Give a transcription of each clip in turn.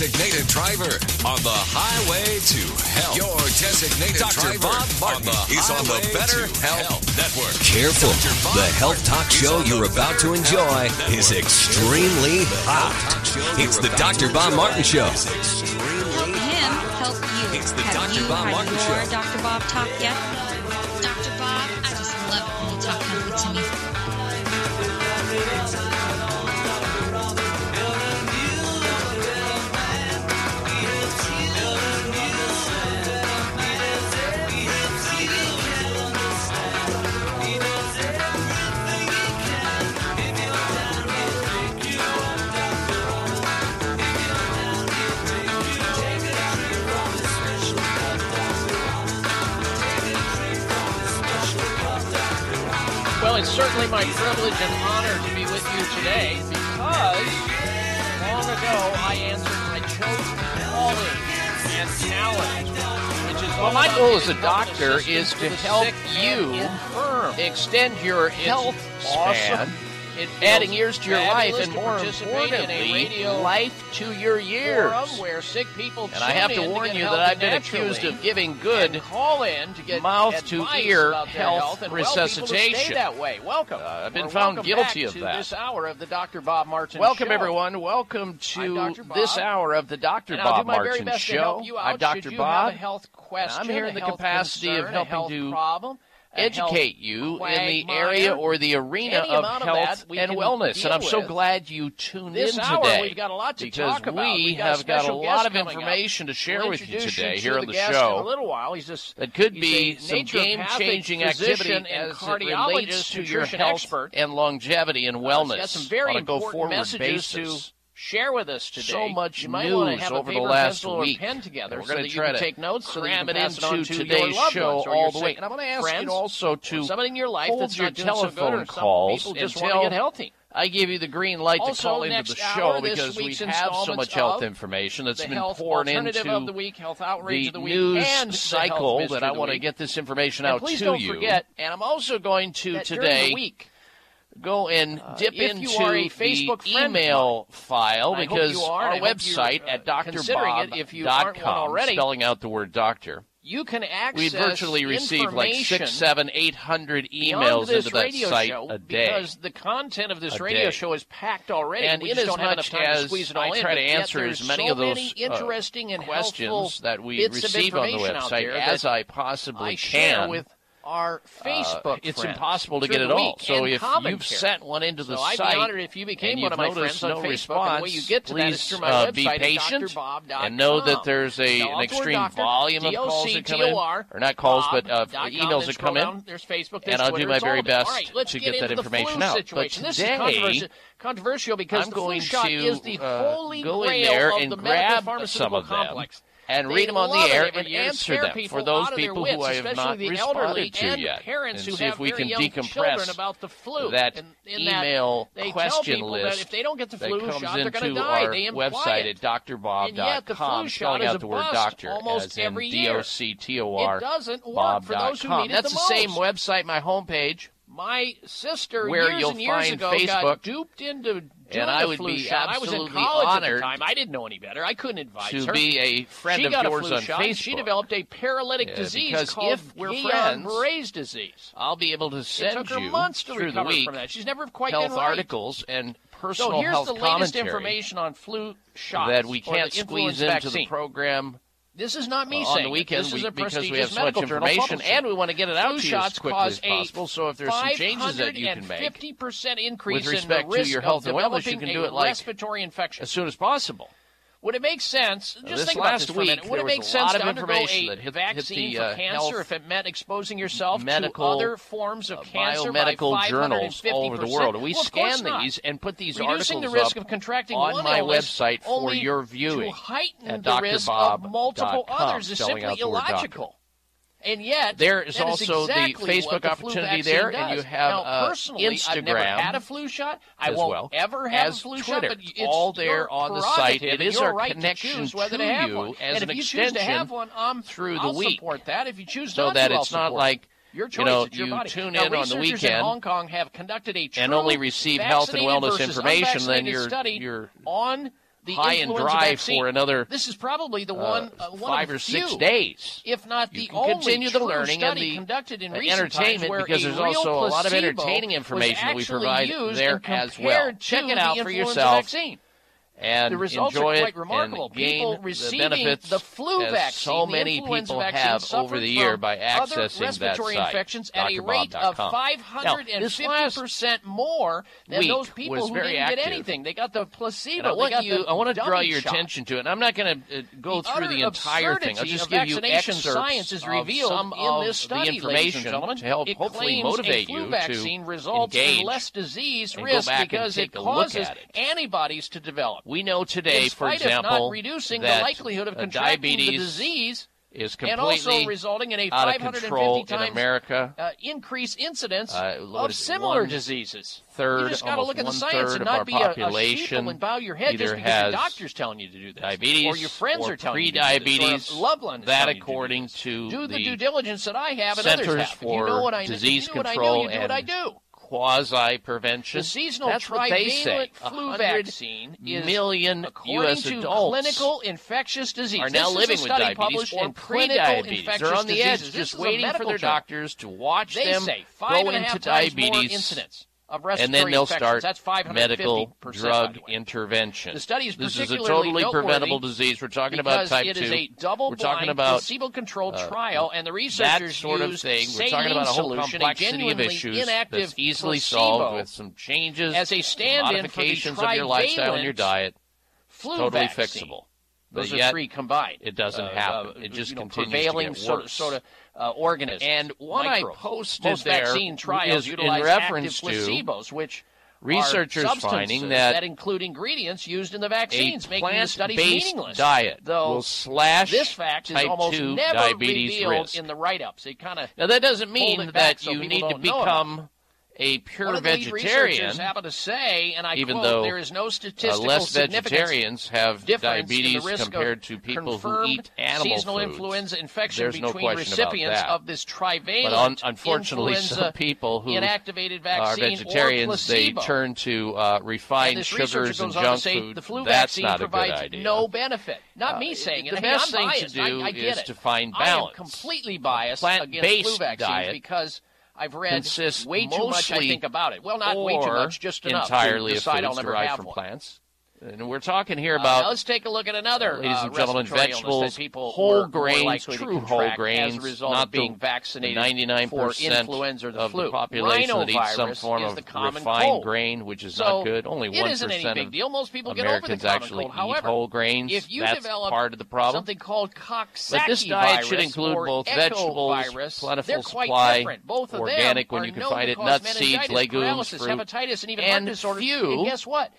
Your designated driver on the highway to health. Your designated Dr. driver Bob Martin on the is on the highway Better to Health Network. Careful. The health talk is show you're about to enjoy Health is extremely hot. It's the Dr. Bob Martin Show. Help him help you. It's the Have Dr. you Bob Martin your Show. Dr. Bob talk yet? Certainly my privilege and honor to be with you today because long ago I answered my chosen calling and talent, which is well, my goal as a doctor is to help you extend your health span, adding years to your life, and more importantly, life to your years. Where sick people and I have to warn you that I've been accused of giving good call in to get mouth to ear health stay resuscitation. that way. Welcome. Uh, I've been found guilty back of to that. This hour of the Dr. Bob Martin Welcome, Show. everyone. Welcome to I'm Dr. Bob. this hour of the Dr. And Bob do my very Martin to Show. help you out I'm Dr. Bob. A health question, I'm here in the capacity of helping health to educate health you in the area or the arena of amount of health and wellness. And I'm so glad you tuned This in hour, today. we've got a lot to because talk about. we got have got a lot of information to share We'll with you today to here on the guest In a show little while, he's just that could be some game-changing activity and as it relates to your health expert. and longevity and Uh, wellness he's got some very on a go-forward basis. To share with us today. So much you might want news to have over a the last pencil, week. Or pen together We're so that you try can to take notes so that you cram can it pass it on into to today's show all the way. And I'm gonna ask you friends, also to somebody in your life hold that's your not doing so good, telephone some calls people just until want to get healthy. I give you the green light to call into the show because we have so much health information that's been poured into of the week, health outrage the of the week, news and cycle that I want to get this information And out please to don't you. forget and I'm also going to today the week, go and dip if into you a Facebook the email file because you are, our and I hope you're, website uh, at considering it if you aren't one drbob.com, already. spelling out the word doctor, you can access we virtually receive like six, seven, eight hundred emails into that site a day. because the content of this A radio day. show is packed already. And we in just as don't have enough much time to as squeeze it I all in. try to answer as many so of those, many uh, interesting and questions helpful that we bits of receive on the information out website there as I possibly I can. Our Uh, Facebook. it's friends impossible to through get it all. So if you've sent one into the so I'd be honored if you became one of my friends on no Facebook. response, and the way you get to that is please through my uh, website be patient and know that there's a, an out the word extreme doctor, volume of calls that come in, or not calls, but uh, Bob dot com, emails that come in. There's Facebook, there's and I'll do my very of it. All best right, let's to get get that information out. But Situation. this today, is controversial, controversial because I'm the going flu shot to is the uh, holy go in grail there of and the medical grab pharmaceutical some of them complex. And They read them on the air and answer them for those out of their people wits, who I have not responded to yet, parents and who see if we can decompress about the flu. that And in that email they question tell people list that if they don't get the that flu comes shot, they're going to into die. our website it. at And yet the flu drbob.com, spelling out the word doctor almost as in. D-O-C-T-O-R It doesn't work for those who bob.com. That's the same website, my homepage. My sister, Where years you'll and years find ago, Facebook, got duped into and I would be shot. I was in absolutely college at honored the time. I didn't know any better. I couldn't advise to her. be a friend she of got yours a flu on shot. Facebook. She developed a paralytic Yeah, disease because called if we're Guillain-Barré's disease. I'll be able to It send took her you months to through the week from that. She's never quite health been right. articles and personal So here's health the latest information on flu shots that we can't squeeze into vaccine. the program This is not me on saying the weekend This we- is a because we have prestigious so much medical journal information and we want to get it out Flu to you as quickly cause as possible. So if there's some changes that you can make 50% increase with respect in the to your health and wellness, you can do it like respiratory infection. as soon as possible. Would it make sense? Just this think about last this for week, Would it make sense to undergo a that hit- hit vaccine the, for uh, cancer if it meant exposing yourself medical, to other forms of uh, cancer biomedical by journals all over the world. We Well, scan these and put these Reducing articles the risk up of contracting on one my website for your viewing to heighten at the risk of multiple others is simply out the word doctor. illogical. And yet, There is also the exactly Facebook the opportunity there, and you have, now, uh, personally, I've never Instagram had a flu shot. I won't well ever have a flu Twitter. shot. But it's all there on the site. It is our right connection to to you as and an if you choose to extension have one, um, through the I'll week. support that. If you choose So not that to, I'll it's not like, your you choice. know, your you body. tune now, in on the researchers in weekend Hong Kong have conducted a and only receive health and wellness information, then unvaccinated you're- the high and dry vaccine. for another. This is probably the uh, one, uh, one five or few, six days, if not the only continue the learning and the conducted in uh, recent entertainment times because there's also a lot of entertaining information that we provide there as well. Check it out for yourself. Vaccine and the results enjoy are quite remarkable. people receiving the the flu vaccine, so many people have over the year by accessing respiratory that site. infections at a rate of 550 percent more than those people who didn't active. get anything. They got the placebo. And I want you. I want to draw your shot. attention to it. I'm not going to uh, go the through the entire thing. I'll just give you excerpts science is revealed some in this study, the information to help it hopefully motivate a flu you vaccine to results engage in less disease risk because it causes antibodies to develop. We know today, for example, reducing that the likelihood of uh, contracting diabetes the disease is completely and also resulting in a 550 times in America. Uh, increase incidence uh, of similar diseases. Third, you just got to look at the science and not be a, a and bow your head just because the doctor's telling you to do this, diabetes, or your friends or are telling you to do this, or a one that according to, do, do the, due diligence that I have and Centers others have. For you know what I, disease you know what I know, you do what I do quasi prevention. The seasonal trivalent flu vaccine is million according US to clinical infectious disease. Are now living with diabetes and pre-diabetes. They're on the edge, just waiting for their job. doctors to watch they them go into diabetes. More incidents of respiratory And then they'll start That's medical drug intervention. The study is This is a totally preventable disease. We're talking about type 2. a We're talking double-blind, about placebo-controlled uh, trial, and the that researchers sort of thing. We're talking about a whole solution complexity of genuinely issues inactive that's easily solved with some changes, as a stand-in for the modifications of your lifestyle and your diet. flu Totally vaccine. fixable. But are yet, three combined. It doesn't uh, happen. Uh, it just you know, continues to get sort of, worse. sort of uh, organisms. And what microbes. I posted Most there vaccine trials reference to placebos, which researchers finding that, that include ingredients used in the vaccines, a making the study meaningless. Diet though will slash this fact is almost never diabetes revealed risk. in the write-ups. It kind of now that doesn't mean that so you need to become a pure vegetarian happen to say, and I even quote, though there is no uh, statistical uh, less vegetarians have diabetes compared to people who eat animal seasonal foods. influenza infection There's between no recipients of this trivalent but un- unfortunately some people who inactivated vaccine are vegetarians they turn to uh, refined and sugars and junk food the flu that's vaccine not a provides good idea. no benefit not uh, me saying it, the best I'm thing biased. to do I, I is it. to find balance I am completely biased against flu vaccines diet. because I've read way too much, I think, about it. Well, not way too much, just enough entirely to decide I'll never have from one. plants. And we're talking here uh, about. Uh, let's take a look at another, uh, ladies uh, and uh, gentlemen, vegetables, people whole grains, true whole grains, as a result not of being vaccinated. Ninety-nine percent of the flu. population that eats some form of refined cold. grain, which is so not good. Only one percent of deal. Most people Americans actually cold. eat whole grains. If you That's develop part of the problem. Something called Coxsackie But this diet should include both vegetables, virus, plentiful supply, both organic when you can find it, nuts, seeds, legumes, fruit, and few. guess what?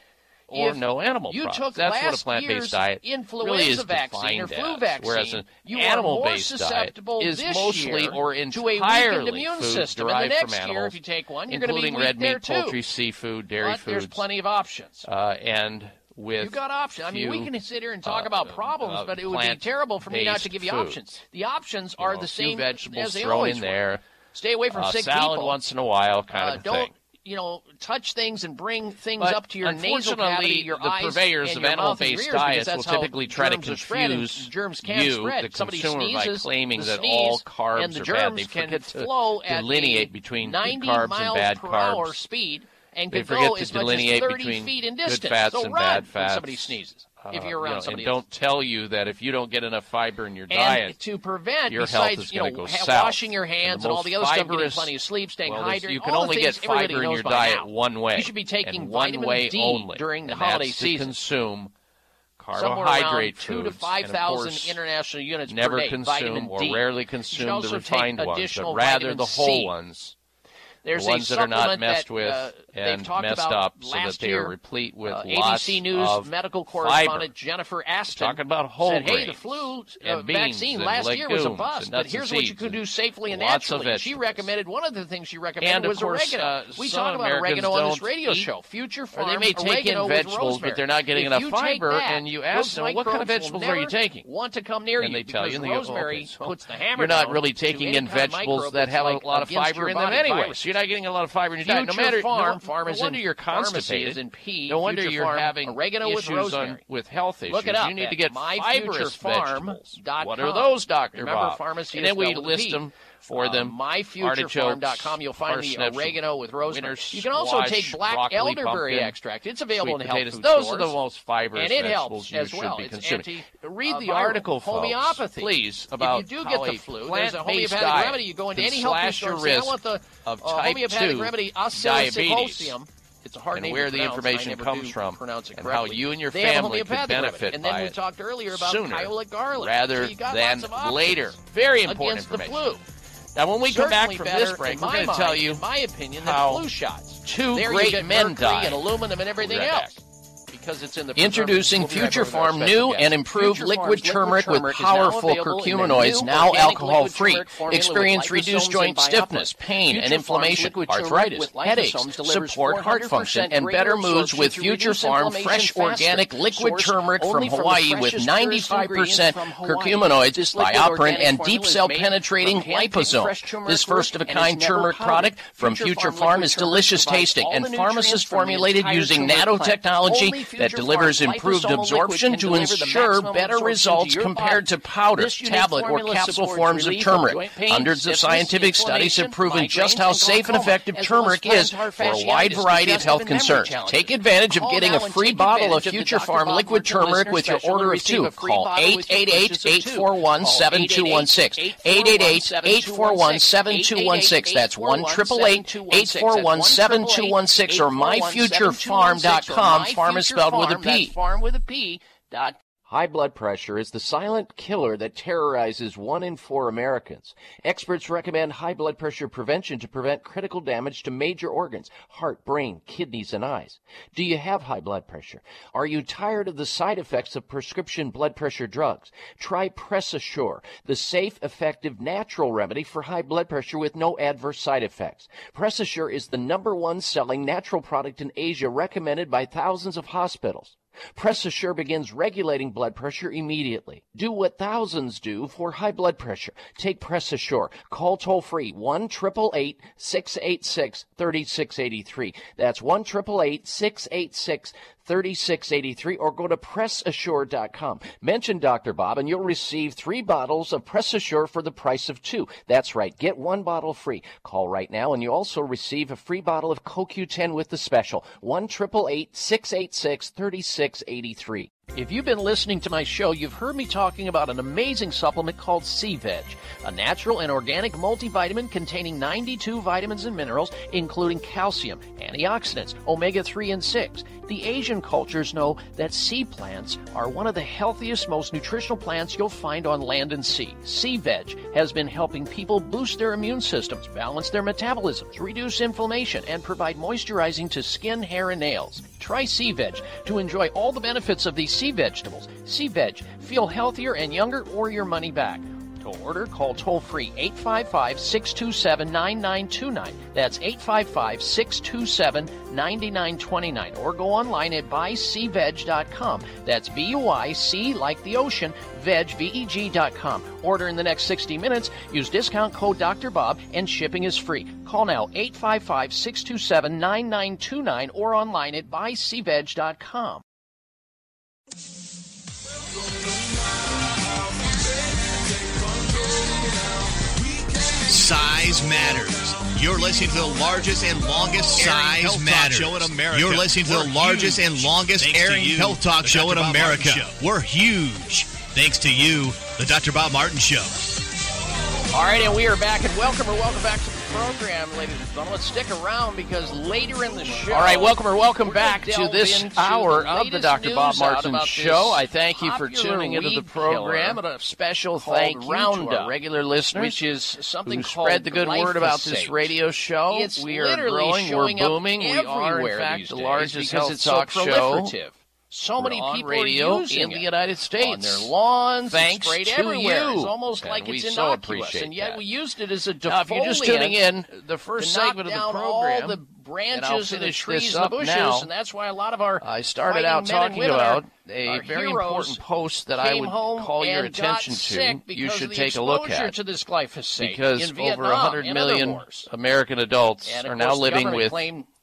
or no animal you products. Took That's last what a plant based diet influenza really is vaccine or flu as, vaccine. Whereas an you animal based diet is mostly or entirely food system. derived from animals. One, You're including red meat, poultry, seafood, dairy but foods. There's plenty of options. Uh, and with you got options. I mean, we can sit here and uh, talk uh, about problems, uh, but it would be terrible for me not to give you food. options. The options you are know, the same vegetables as they always in were. there. Stay away from uh, sick salad people. once in a while, kind uh, of don't, thing you know, touch things and bring things but up to your nasal cavity, your the eyes, purveyors of animal-based diets will typically try to confuse germs can you, spread. the Somebody consumer, by claiming that all carbs and the germs are bad. They can forget to flow at delineate between good carbs and bad carbs. speed and they forget to delineate between good fats so and bad fats. When somebody sneezes uh, if you're around you know, somebody and else. don't tell you that if you don't get enough fiber in your and diet to prevent your besides, health is going to you know, go south. Washing your hands and, and all the other fibrous, stuff, getting plenty of sleep, staying well, hydrated. You can only get fiber in your diet now. one way. You should be taking one way D only during the holiday season. consume carbohydrate Somewhere two to five thousand international units never per day. consume vitamin D. or rarely consume the refined ones, but rather the whole ones there's the ones that are not messed that, with uh, and messed up so that they year, are replete uh, with uh, lots ABC News of medical correspondent fiber. Jennifer Ashton We're talking about whole said, "Hey, the flu uh, vaccine last year was a bust, but here's what you can do safely and naturally." She recommended one of the things she recommended was course, oregano. Uh, we talk about Americans oregano on this radio show. Future Pharm, they may take in vegetables, but they're not getting enough fiber. And you ask them, "What kind of vegetables are you taking?" Want to come near you? And they tell you, "Rosemary oh, puts the hammer." You're not really taking in vegetables that have a lot of fiber in them, anyway you're not getting a lot of fiber in your diet. No matter Farm, no, farm no wonder in- you're pharmacy constipated. is in P, No wonder you're Farm, having oregano with issues on, with health issues. Look it up You need to get fibrous vegetables. myfuturepharm.com. What are those, Doctor Remember, Bob? pharmacy and then we with list them for Uh, them. myfuturepharm.com. You'll find the oregano with rosemary. You can also squash, take black broccoli, elderberry pumpkin, extract. It's available in health food Those stores. are the most fibrous and it vegetables helps you as should well. be It's consuming. anti- Read uh, the viral. article, homeopathy. please, about if you do get the flu, there's a homeopathic remedy. You go into any health food store your and say, I want the of uh, type homeopathic 2 remedy, diabetes. It's a hard and name where to the information comes from pronounce it and how you and your They family could benefit And then we it talked earlier about sooner garlic. rather so than lots of options later. Very important against the information. flu. Now, when we come back from this break, we're going to tell you in my opinion, how than flu shots. two there great men mercury died. and aluminum and everything right else. back. Because it's in the Introducing. Future We'll be right back Farm new and improved liquid turmeric with turmeric is now powerful available in their curcuminoids, now alcohol free. turmeric formula with Experience reduced joint stiffness, pain, and inflammation, arthritis, headaches, support heart function, and better moods with Future Pharm fresh organic liquid turmeric from Hawaii with 95% ingredients from Hawaii. curcuminoids, BioPerine, and deep cell penetrating from handpicked fresh liposome. This first of a kind turmeric product from Future Pharm is delicious tasting and pharmacist formulated using nanotechnology that delivers improved absorption to ensure better results compared to powder, tablet, or capsule forms of turmeric. Hundreds of scientific studies have proven just how safe and effective as well as turmeric is for a wide variety of health concerns. Take advantage of getting a free bottle of advantage of the Future Pharm liquid turmeric with your order of two. Call bottle with your purchase of two. 888-841-7216. 888-841-7216. That's 1 888-841-7216 or myfuturepharm.com. Farm is spelled with a P. Farm with a P. Dot High blood pressure is the silent killer that terrorizes one in four Americans. Experts recommend high blood pressure prevention to prevent critical damage to major organs, heart, brain, kidneys, and eyes. Do you have high blood pressure? Are you tired of the side effects of prescription blood pressure drugs? Try PressAssure, the safe, effective, natural remedy for high blood pressure with no adverse side effects. PressAssure is the number one selling natural product in Asia recommended by thousands of hospitals. PressAssure begins regulating blood pressure immediately. Do what thousands do for high blood pressure. Take PressAssure. Call toll free 1 686 3683. That's 1 686 3683 or go to PressAssure.com. Mention Dr. Bob and you'll receive three bottles of PressAssure for the price of two. That's right. Get one bottle free. Call right now and you also receive a free bottle of CoQ10 with the special 1 686 3683. 683 if you've been listening to my show, you've heard me talking about an amazing supplement called Sea Veg, a natural and organic multivitamin containing 92 vitamins and minerals, including calcium, antioxidants, omega 3 and 6. The Asian cultures know that sea plants are one of the healthiest, most nutritional plants you'll find on land and sea. Sea Veg has been helping people boost their immune systems, balance their metabolisms, reduce inflammation, and provide moisturizing to skin, hair, and nails. Try Sea Veg to enjoy all the benefits of these sea vegetables. Sea Veg, feel healthier and younger or your money back. To order, call toll free 855 627 9929. That's 855 627 9929. Or go online at buycveg.com. That's B U I C like the ocean, veg, V E G.com. Order in the next 60 minutes. Use discount code Dr. Bob and shipping is free. Call now 855 627 9929 or online at buycveg.com. Size matters. You're listening to the largest and longest Airing size matters. show in America. You're listening to We're the largest huge. and longest Thanks airing you, health talk show Dr. in Bob America. Show. We're huge. Thanks to you, the Dr. Bob Martin Show. All right, and we are back, and welcome or welcome back to the program, ladies and gentlemen. Let's Stick around because later in the show. All right, welcome or welcome back gonna this hour the of the Dr. Bob Martin Show. I thank you for tuning into the program. And a special thank you to our regular listeners, which is something who spread the good word about this radio show. It's we are growing, we're booming. We are, in fact, the largest health talk so show So many people radio are using in the United States. on their lawns. Thanks sprayed to everywhere. you. It's almost And like it's so innocuous, appreciate and yet that. we used it as a defoliant Now, if you're just tuning in, the first segment of the program all the branches and, the trees and the bushes, now. and that's why a lot of our I started out talking about are- a very important post that I would call your attention to. You should take a look at to this glyphosate because over 100 and other million. American adults And are now living with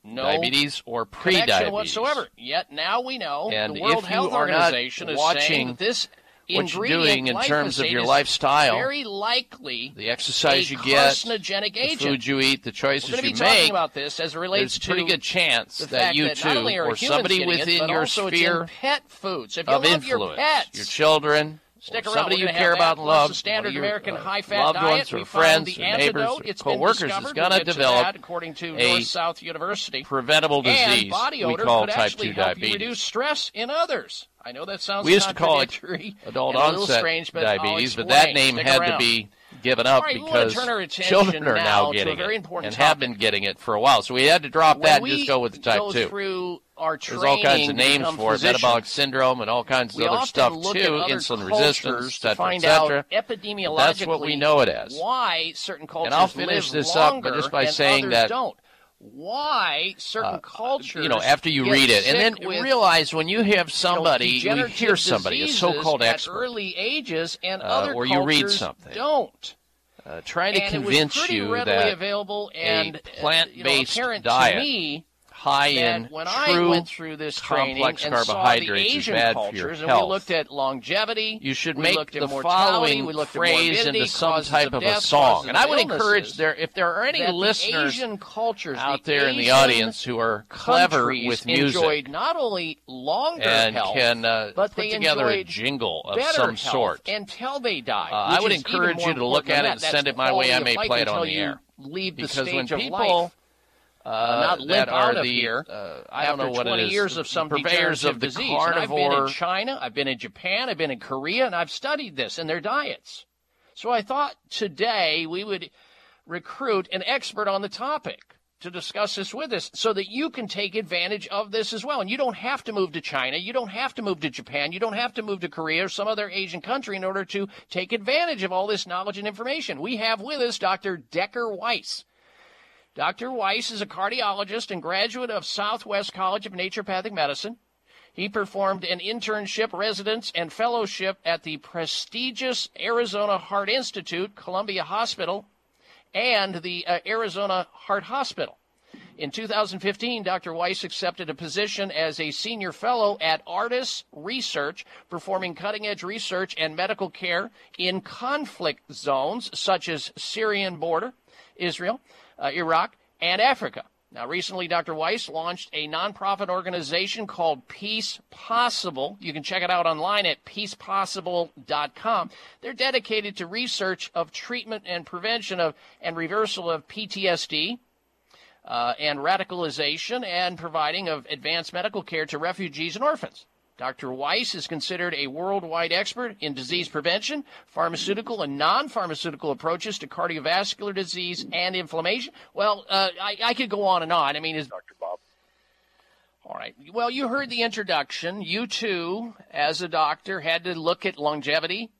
no diabetes or pre-diabetes. whatsoever. Yet now we know And the World if you Health are not Organization is watching saying this what you're doing in terms of your lifestyle, very likely The exercise you get, carcinogenic the food you eat, the choices We're choices going to be you talking make. about this as it relates There's a to pretty good chance that you that too, or somebody within it, your sphere pet foods. If you of love influence, your pets, your children, Stick around. somebody you care about and love, the standard your, American uh, high-fat loved diet. ones we friends the or neighbors antidote. or It's co-workers is going to develop that, according to a North South University. preventable disease and body we call could type actually 2 help you diabetes. reduce stress in others. I know that sounds We used to call it adult and a little onset strange, but diabetes, but that name Stick had around. to be given up right, because turn our attention children are now now getting very it important and have been getting it for a while. So we had to drop When that and just go with the type go 2. through our There's all kinds of names for it, metabolic syndrome and all kinds of we other stuff too, insulin resistance, etc., find etc. out epidemiologically That's what we know it as. why certain cultures And I'll finish this up just by saying that, don't. Why certain cultures, you know, after you read it, and then with, realize when you have you know, somebody, you hear somebody, a so-called at early ages, and uh, other or you read something. don't. uh, trying to and convince you that available and uh, plant-based you know, diet, to me high in when true I went through this training complex and carbohydrates is Asian bad for your cultures, and health. we looked at longevity, you should make the following we looked phrase into some type of of a song. And I would illnesses, encourage there if there are any listeners Asian cultures, out the there in the audience who are clever with music enjoyed not only longer and health, can uh, but put they together a jingle of some sort. until they die. Uh, I would encourage you to look at it and send it my way. I may play it on the air. Leave the because when stage of people life. Uh, not limp out of the here uh, I don't know what 20 it is years of some purveyors of the disease. And I've been in China, I've been in Japan, I've been in Korea, and I've studied this and their diets. So I thought today we would recruit an expert on the topic to discuss this with us so that you can take advantage of this as well. And you don't have to move to China. You don't have to move to Japan. You don't have to move to Korea or some other Asian country in order to take advantage of all this knowledge and information. We have with us Dr. Decker Weiss. Dr. Weiss is a cardiologist and graduate of Southwest College of Naturopathic Medicine. He performed an internship, residence, and fellowship at the prestigious Arizona Heart Institute, Columbia Hospital, and the uh, Arizona Heart Hospital. In 2015, Dr. Weiss accepted a position as a senior fellow at Artis Research, performing cutting edge research and medical care in conflict zones such as Syrian border, Israel, uh, Iraq, and Africa. Now, recently, Dr. Weiss launched a nonprofit organization called Peace Possible. You can check it out online at peacepossible.com. They're dedicated to research of treatment and prevention of and reversal of PTSD, uh, and radicalization and providing of advanced medical care to refugees and orphans. Dr. Weiss is considered a worldwide expert in disease prevention, pharmaceutical and non-pharmaceutical approaches to cardiovascular disease and inflammation. Well, uh, I, I could go on and on. I mean, is Dr. Bob? All right. Well, you heard the introduction. You too, as a doctor, had to look at longevity,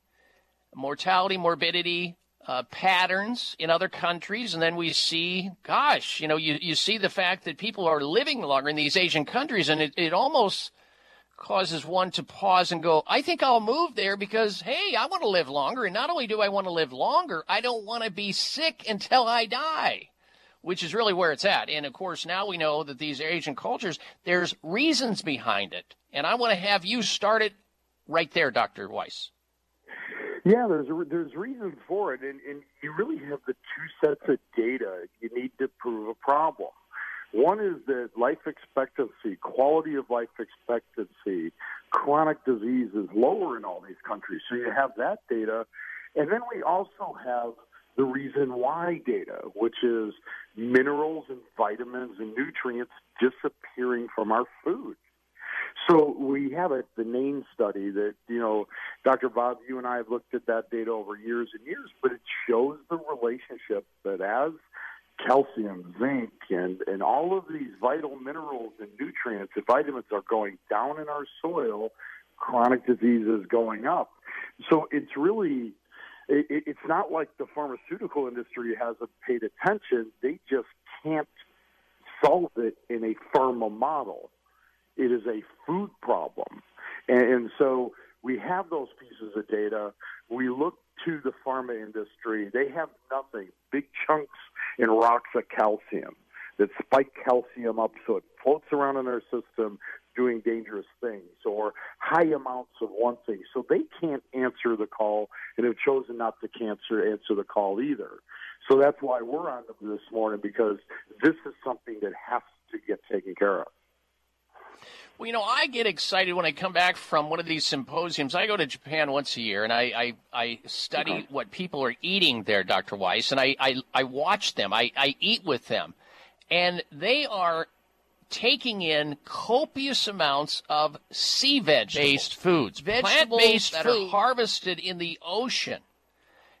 mortality, morbidity, uh, patterns in other countries, and then we see, gosh, you know, you, you see the fact that people are living longer in these Asian countries, and it, it almost causes one to pause and go, I think I'll move there because, hey, I want to live longer. And not only do I want to live longer, I don't want to be sick until I die, which is really where it's at. And of course, now we know that these Asian cultures, there's reasons behind it. And I want to have you start it right there, Dr. Weiss. Yeah, there's there's reasons for it, and, and you really have the two sets of data you need to prove a problem. One is that life expectancy, quality of life expectancy, chronic disease is lower in all these countries. So you have that data. And then we also have the reason why data, which is minerals and vitamins and nutrients disappearing from our food. So we have the NHANES study that, you know, Dr. Bob, you and I have looked at that data over years and years, but it shows the relationship that as calcium, zinc, and, and all of these vital minerals and nutrients and vitamins are going down in our soil, chronic disease is going up. So it's really, it, it's not like the pharmaceutical industry hasn't paid attention. They just can't solve it in a pharma model. It is a food problem. And, and so we have those pieces of data. We look to the pharma industry. They have nothing, big chunks in rocks of calcium that spike calcium up so it floats around in our system doing dangerous things or high amounts of one thing. So they can't answer the call and have chosen not to cancer answer the call either. So that's why we're on this morning because this is something that has to get taken care of. Well, you know, I get excited when I come back from one of these symposiums. I go to Japan once a year, and I I, I study okay. what people are eating there, Dr. Weiss, and I I, I watch them. I, I eat with them, and they are taking in copious amounts of sea veg based foods, vegetables that food. are harvested in the ocean.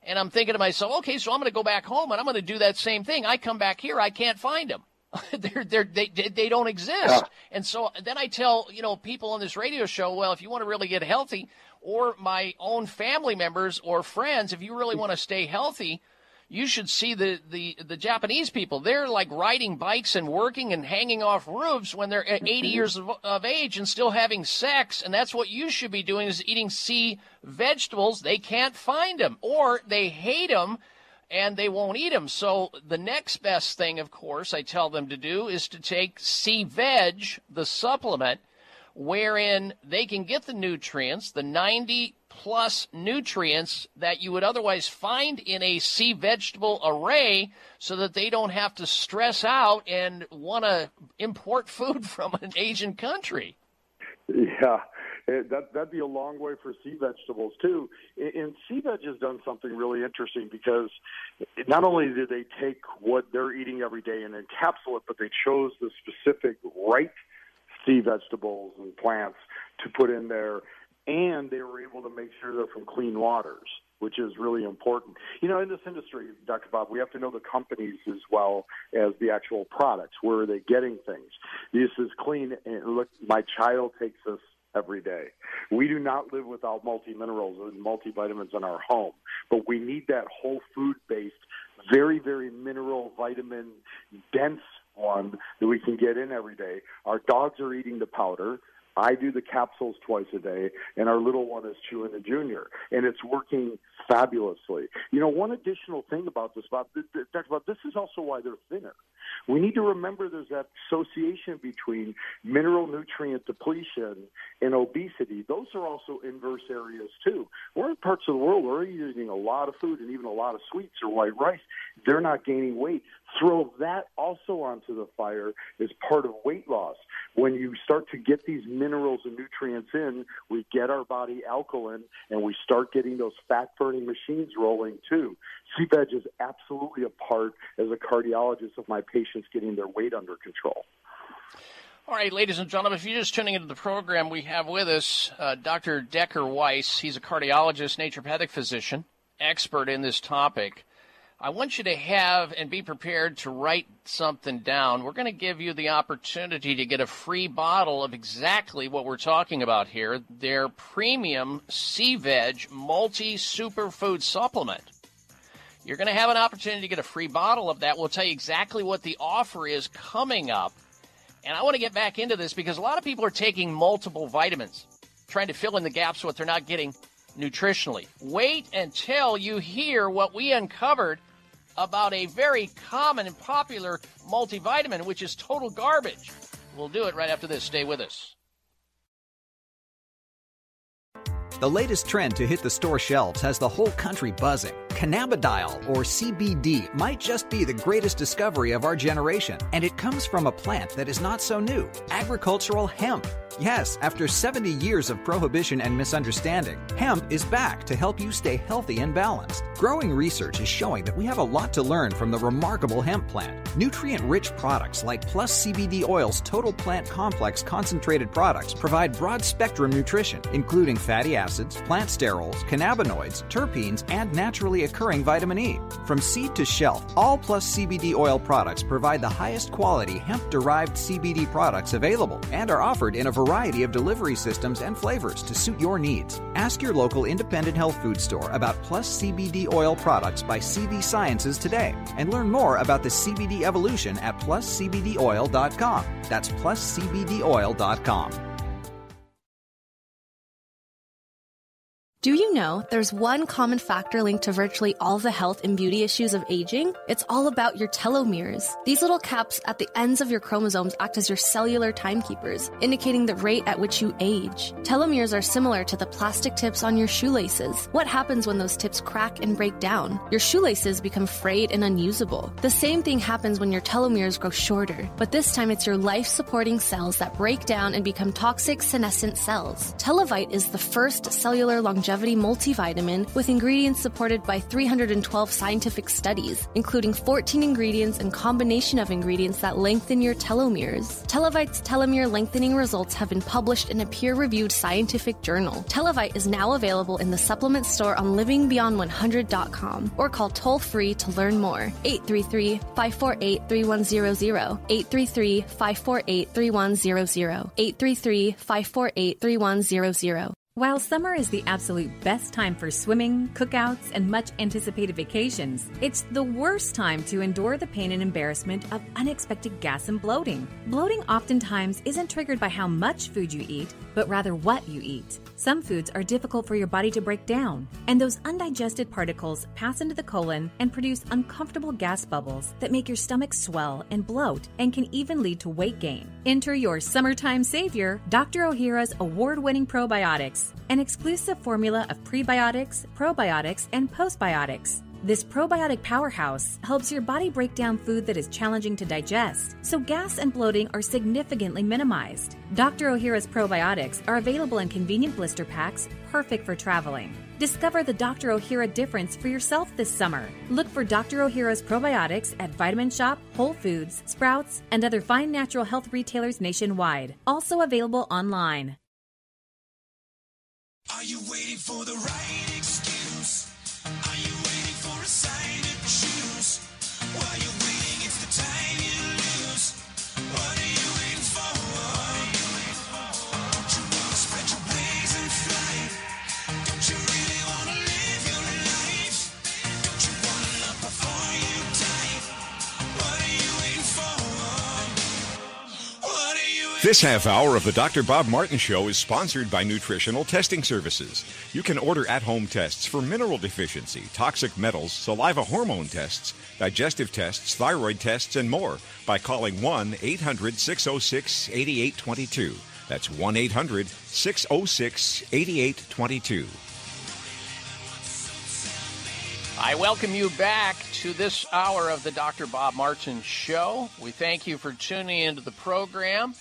And I'm thinking to myself, okay, so I'm going to go back home and I'm going to do that same thing. I come back here, I can't find them. they're, they're, they they don't exist. Yeah. And so then I tell you know people on this radio show, well, if you want to really get healthy, or my own family members or friends, if you really want to stay healthy, you should see the, the, the Japanese people. They're like riding bikes and working and hanging off roofs when they're 80 mm-hmm. years of, of, age and still having sex. And that's what you should be doing is eating sea vegetables. They can't find them or they hate them and they won't eat them. So the next best thing, of course, I tell them to do is to take sea veg, the supplement, wherein they can get the nutrients, the 90 plus nutrients that you would otherwise find in a sea vegetable array so that they don't have to stress out and want to import food from an Asian country. Yeah, that that'd be a long way for sea vegetables too. And sea veg has done something really interesting because not only did they take what they're eating every day and encapsulate it, but they chose the specific right sea vegetables and plants to put in there and they were able to make sure they're from clean waters, which is really important. You know, in this industry, Dr. Bob, we have to know the companies as well as the actual products. Where are they getting things? This is clean. And look, my child takes this every day. We do not live without multi minerals and multivitamins in our home, but we need that whole food based, very, very mineral, vitamin dense one that we can get in every day. Our dogs are eating the powder. I do the capsules twice a day, and our little one is chewing the junior, and it's working fabulously. You know, one additional thing about this, Bob, Bob, this is also why they're thinner. We need to remember there's that association between mineral nutrient depletion and obesity. Those are also inverse areas too. We're in parts of the world where we're eating a lot of food and even a lot of sweets or white rice. They're not gaining weight. Throw that also onto the fire as part of weight loss. When you start to get these minerals and nutrients in, we get our body alkaline and we start getting those fat burning machines rolling too. Sea veg is absolutely a part as a cardiologist of my patients getting their weight under control. All right, ladies and gentlemen, if you're just tuning into the program, we have with us uh, Dr. Decker Weiss. He's a cardiologist, naturopathic physician, expert in this topic. I want you to have and be prepared to write something down. We're going to give you the opportunity to get a free bottle of exactly what we're talking about here their premium Sea Veg multi superfood supplement. You're going to have an opportunity to get a free bottle of that. We'll tell you exactly what the offer is coming up. And I want to get back into this because a lot of people are taking multiple vitamins, trying to fill in the gaps what they're not getting nutritionally. Wait until you hear what we uncovered about a very common and popular multivitamin, which is total garbage. We'll do it right after this. Stay with us. The latest trend to hit the store shelves has the whole country buzzing. Cannabidiol, or CBD, might just be the greatest discovery of our generation, and it comes from a plant that is not so new agricultural hemp. Yes, after 70 years of prohibition and misunderstanding, hemp is back to help you stay healthy and balanced. Growing research is showing that we have a lot to learn from the remarkable hemp plant. Nutrient rich products like Plus CBD Oil's Total Plant Complex concentrated products provide broad spectrum nutrition, including fatty acids, plant sterols, cannabinoids, terpenes, and naturally naturally occurring vitamin E. From seed to shelf, all Plus CBD oil products provide the highest quality hemp derived CBD products available and are offered in a variety of delivery systems and flavors to suit your needs. Ask your local independent health food store about Plus CBD oil products by CV Sciences today and learn more about the CBD evolution at pluscbdoil.com. That's pluscbdoil.com. Do you know there's one common factor linked to virtually all the health and beauty issues of aging? It's all about your telomeres. These little caps at the ends of your chromosomes act as your cellular timekeepers, indicating the rate at which you age. Telomeres are similar to the plastic tips on your shoelaces. What happens when those tips crack and break down? Your shoelaces become frayed and unusable. The same thing happens when your telomeres grow shorter, but this time it's your life supporting cells that break down and become toxic senescent cells. Televite is the first cellular longevity multivitamin with ingredients supported by 312 scientific studies, including 14 ingredients and combination of ingredients that lengthen your telomeres. Televite's telomere lengthening results have been published in a peer-reviewed scientific journal. Televite is now available in the supplement store on livingbeyond100.com or call toll-free to learn more. 833-548-3100. 833-548-3100. 833-548-3100. While summer is the absolute best time for swimming, cookouts, and much anticipated vacations, it's the worst time to endure the pain and embarrassment of unexpected gas and bloating. Bloating oftentimes isn't triggered by how much food you eat, but rather what you eat. Some foods are difficult for your body to break down, and those undigested particles pass into the colon and produce uncomfortable gas bubbles that make your stomach swell and bloat and can even lead to weight gain. Enter your summertime savior, Dr. Ohhira's award winning probiotics, an exclusive formula of prebiotics, probiotics, and postbiotics. This probiotic powerhouse helps your body break down food that is challenging to digest, so gas and bloating are significantly minimized. Dr. Ohhira's probiotics are available in convenient blister packs, perfect for traveling. Discover the Dr. Ohhira difference for yourself this summer. Look for Dr. Ohhira's probiotics at Vitamin Shoppe, Whole Foods, Sprouts, and other fine natural health retailers nationwide. Also available online. Are you waiting for the right excuse? This half hour of the Dr. Bob Martin Show is sponsored by Nutritional Testing Services. You can order at home tests for mineral deficiency, toxic metals, saliva hormone tests, digestive tests, thyroid tests, and more by calling 1 800 606 8822. That's 1 800 606 8822. I welcome you back to this hour of the Dr. Bob Martin Show. We thank you for tuning into the program.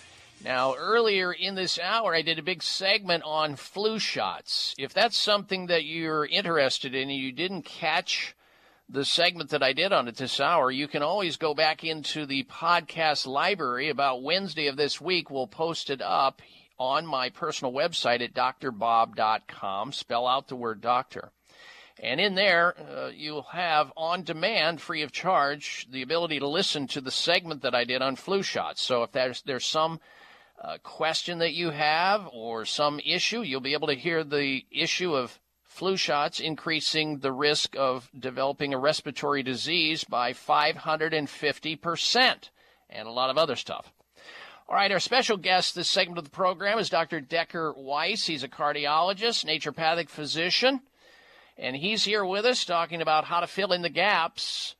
Now, earlier in this hour, I did a big segment on flu shots. If that's something that you're interested in and you didn't catch the segment that I did on it this hour, you can always go back into the podcast library. About Wednesday of this week, we'll post it up on my personal website at drbob.com. Spell out the word doctor. And in there, uh, you'll have on demand, free of charge, the ability to listen to the segment that I did on flu shots. So if there's there's some uh, question that you have or some issue, you'll be able to hear the issue of flu shots increasing the risk of developing a respiratory disease by 550%, and a lot of other stuff. All right, our special guest this segment of the program is Dr. Decker Weiss. He's a cardiologist, naturopathic physician, and he's here with us talking about how to fill in the gaps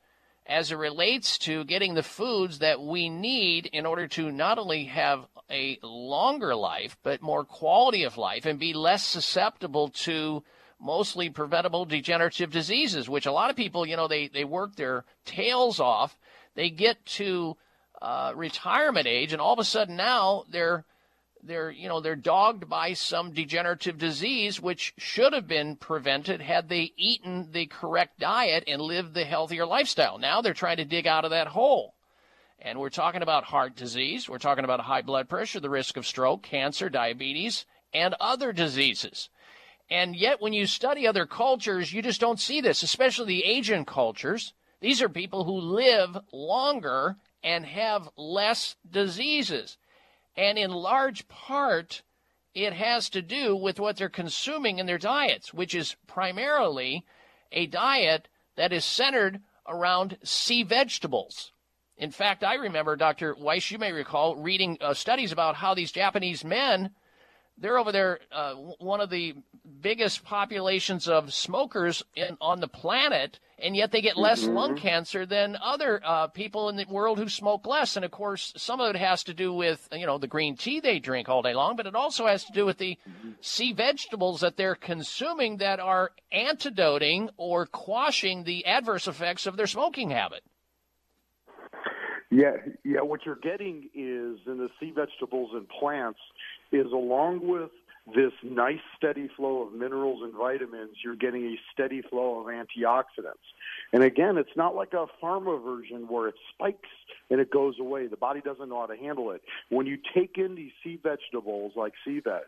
as it relates to getting the foods that we need in order to not only have a longer life, but more quality of life and be less susceptible to mostly preventable degenerative diseases, which a lot of people, you know, they, they work their tails off. They get to uh, retirement age, and all of a sudden now they're they're you know they're dogged by some degenerative disease which should have been prevented had they eaten the correct diet and lived the healthier lifestyle. Now they're trying to dig out of that hole. And we're talking about heart disease, we're talking about high blood pressure, the risk of stroke, cancer, diabetes, and other diseases. And yet, when you study other cultures, you just don't see this, especially the Asian cultures. These are people who live longer and have less diseases. And in large part, it has to do with what they're consuming in their diets, which is primarily a diet that is centered around sea vegetables. In fact, I remember, Dr. Weiss, you may recall reading uh, studies about how these Japanese men, they're over there, uh, one of the biggest populations of smokers in, on the planet, and yet they get less Mhm. lung cancer than other uh, people in the world who smoke less. And of course, some of it has to do with you know the green tea they drink all day long, but it also has to do with the sea vegetables that they're consuming that are antidoting or quashing the adverse effects of their smoking habit. Yeah, yeah. What you're getting is in the sea vegetables and plants is along with this nice steady flow of minerals and vitamins, you're getting a steady flow of antioxidants. And again, it's not like a pharma version where it spikes and it goes away. The body doesn't know how to handle it. When you take in these sea vegetables like sea veg,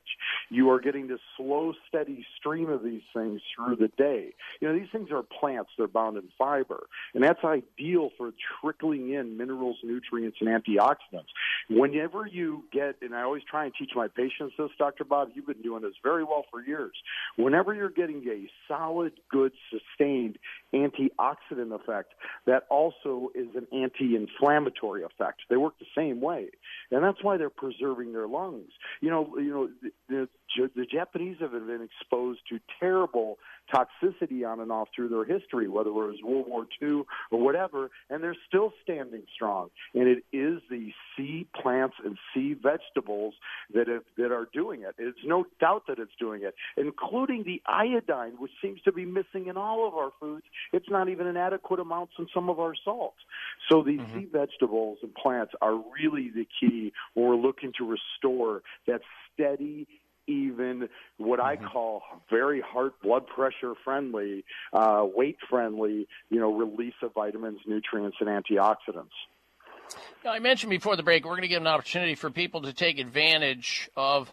you are getting this slow, steady stream of these things through the day. You know, these things are plants, they're bound in fiber. And that's ideal for trickling in minerals, nutrients, and antioxidants. Whenever you get, and I always try and teach my patients this, Dr. Bob, you've been doing this very well for years. Whenever you're getting a solid, good, sustained antioxidant effect that also is an anti-inflammatory effect. They work the same way, and that's why they're preserving their lungs. You know, you know, the, Japanese have been exposed to terrible toxicity on and off through their history, whether it was World War II or whatever, and they're still standing strong. And it is the sea plants and sea vegetables that have, that are doing it. It's no doubt that it's doing it, including the iodine, which seems to be missing in all of our foods. It's not even in adequate amounts in some of our salts. So these mm-hmm. sea vegetables and plants are really the key when we're looking to restore that steady even what I call very heart blood pressure friendly, uh, weight friendly, you know, release of vitamins, nutrients, and antioxidants. Now, I mentioned before the break, we're going to give an opportunity for people to take advantage of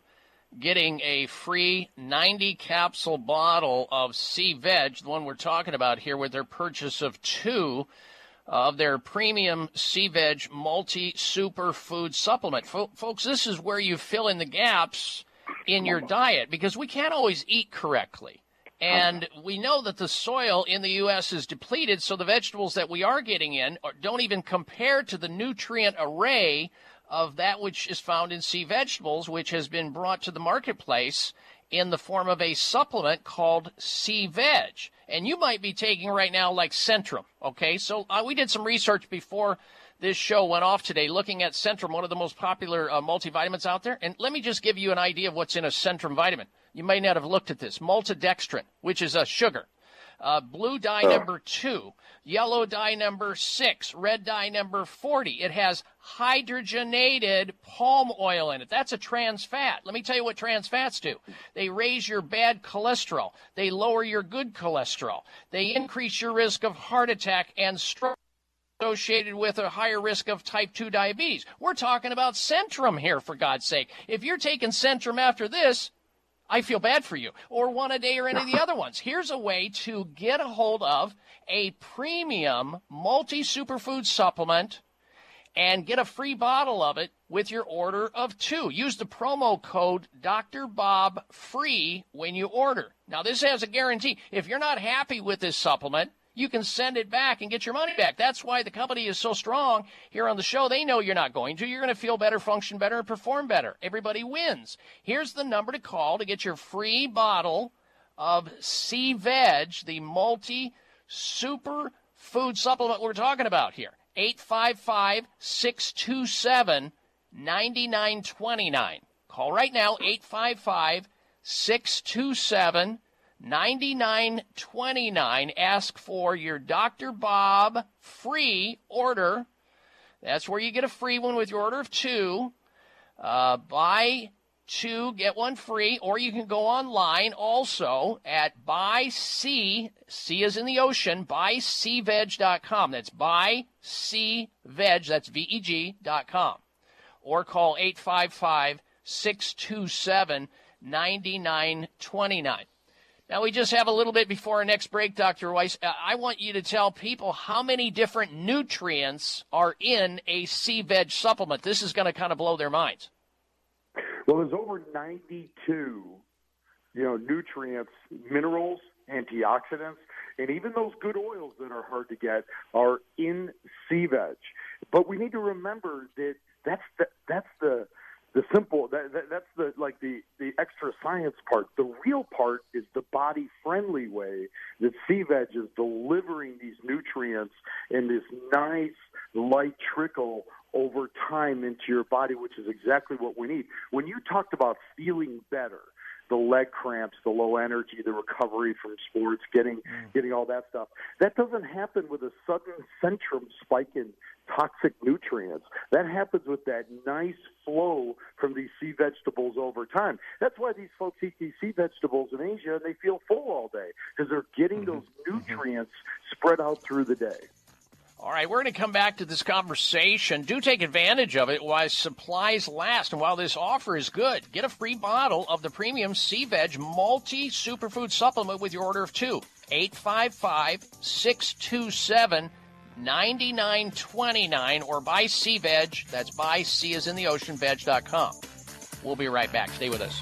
getting a free 90 capsule bottle of Sea Veg, the one we're talking about here, with their purchase of two of their premium Sea Veg multi superfood supplement. Fo- folks, this is where you fill in the gaps in your diet because we can't always eat correctly. And we know that the soil in the U.S. is depleted, so the vegetables that we are getting in don't even compare to the nutrient array of that which is found in sea vegetables, which has been brought to the marketplace in the form of a supplement called Sea Veg. And you might be taking right now like Centrum, okay? So uh, we did some research before this show went off today looking at Centrum, one of the most popular uh, multivitamins out there. And let me just give you an idea of what's in a Centrum vitamin. You may not have looked at this. Maltodextrin, which is a sugar. Uh, blue dye number two, yellow dye number six, red dye number 40. It has hydrogenated palm oil in it. That's a trans fat. Let me tell you what trans fats do. They raise your bad cholesterol. They lower your good cholesterol. They increase your risk of heart attack and stroke associated with a higher risk of type 2 diabetes. We're talking about Centrum here, for God's sake. If you're taking Centrum after this, I feel bad for you, or one a day or any of the other ones. Here's a way to get a hold of a premium multi superfood supplement and get a free bottle of it with your order of two. Use the promo code Dr. Bob free when you order. Now, this has a guarantee. If you're not happy with this supplement, you can send it back and get your money back. That's why the company is so strong here on the show. They know you're not going to. You're going to feel better, function better, and perform better. Everybody wins. Here's the number to call to get your free bottle of Sea Veg, the multi super food supplement we're talking about here. 855 627 9929. Call right now, 855 627 9929. Ask for your Dr. Bob free order. That's where you get a free one with your order of two. Uh, buy two, get one free, or you can go online also at buy sea, sea is in the ocean, buyseaveg.com. That's buy sea veg, that's V E G dot com. Or call 855 627 9929. Now, we just have a little bit before our next break, Dr. Weiss. Uh, I want you to tell people how many different nutrients are in a sea veg supplement. This is going to kind of blow their minds. Well, there's over 92, you know, nutrients, minerals, antioxidants, and even those good oils that are hard to get are in sea veg. But we need to remember that that's the, that's the the simple that, that that's the like the the extra science part. The real part is the body friendly way that sea veg is delivering these nutrients in this nice light trickle over time into your body, which is exactly what we need. When you talked about feeling better, the leg cramps, the low energy, the recovery from sports, getting mm. getting all that stuff. That doesn't happen with a sudden centrum spike in toxic nutrients. That happens with that nice flow from these sea vegetables over time. That's why these folks eat these sea vegetables in Asia and they feel full all day because they're getting mm-hmm. those mm-hmm. nutrients spread out through the day. All right, we're going to come back to this conversation. Do take advantage of it while supplies last. And while this offer is good, get a free bottle of the premium Sea Veg multi superfood supplement with your order of two. 855 627 9929 or buy Sea Veg. That's buy C as in the ocean veg.com. We'll be right back. Stay with us.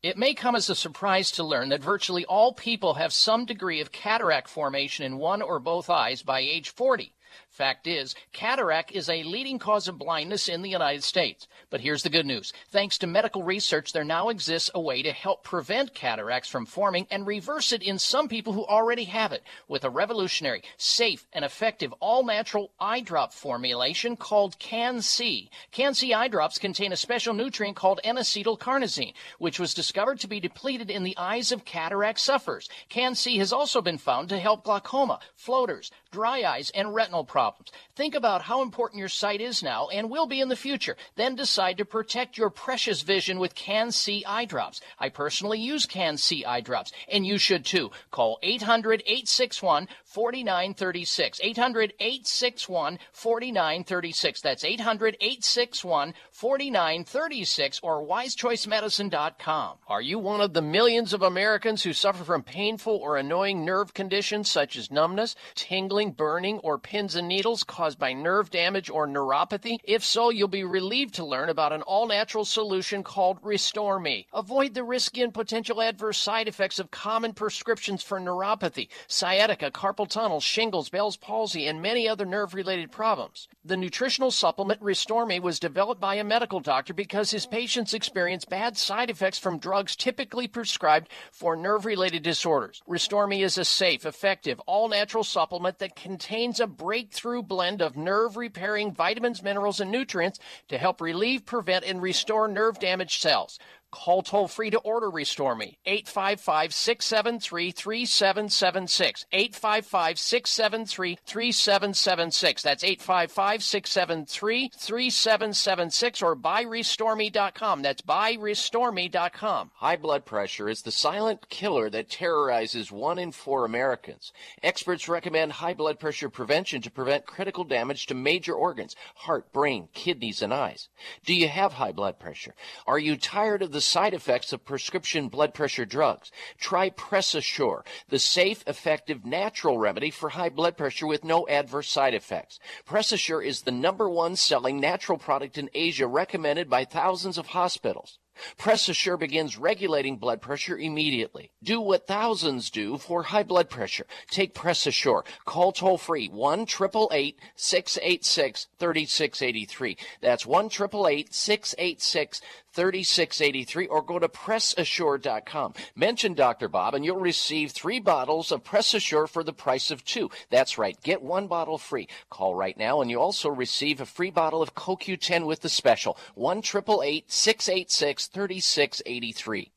It may come as a surprise to learn that virtually all people have some degree of cataract formation in one or both eyes by age 40. Fact is, cataract is a leading cause of blindness in the United States. But here's the good news. Thanks to medical research, there now exists a way to help prevent cataracts from forming and reverse it in some people who already have it with a revolutionary, safe, and effective all-natural eye drop formulation called CanC. CanC eye drops contain a special nutrient called N-acetylcarnosine, which was discovered to be depleted in the eyes of cataract sufferers. CanC has also been found to help glaucoma, floaters, dry eyes, and retinal problems. Think about how important your sight is now and will be in the future. Then decide to protect your precious vision with CanC eye drops. I personally use CanC eye drops, and you should too. Call 800 861 4936. 800 861 4936. That's 800 861 4936 or wisechoicemedicine.com. Are you one of the millions of Americans who suffer from painful or annoying nerve conditions such as numbness, tingling, burning, or pins and needles caused by nerve damage or neuropathy? If so, you'll be relieved to learn about an all natural solution called Restore Me. Avoid the risky and potential adverse side effects of common prescriptions for neuropathy, sciatica, carpal tunnel, shingles, Bell's palsy, and many other nerve related problems. The nutritional supplement Restore Me was developed by a medical doctor because his patients experience bad side effects from drugs typically prescribed for nerve related disorders. Restore Me is a safe, effective, all natural supplement that contains a breakthrough blend of nerve repairing vitamins, minerals, and nutrients to help relieve, prevent, and restore nerve damaged cells. Call toll free to order Restore Me. 855 673 3776. 855 673 3776. That's 855 673 3776 or buyrestoreme.com. That's buyrestoreme.com. High blood pressure is the silent killer that terrorizes one in four Americans. Experts recommend high blood pressure prevention to prevent critical damage to major organs, heart, brain, kidneys, and eyes. Do you have high blood pressure? Are you tired of the side effects of prescription blood pressure drugs? Try PressAssure, the safe, effective, natural remedy for high blood pressure with no adverse side effects. PressAssure is the number one selling natural product in Asia recommended by thousands of hospitals. PressAssure begins regulating blood pressure immediately. Do what thousands do for high blood pressure. Take PressAssure. Call toll free 1 888 686 3683. That's 1 888 686 3683 or go to PressAssure.com. Mention Dr. Bob and you'll receive three bottles of PressAssure for the price of two. That's right. Get one bottle free. Call right now and you also receive a free bottle of CoQ10 with the special 1 686 3683.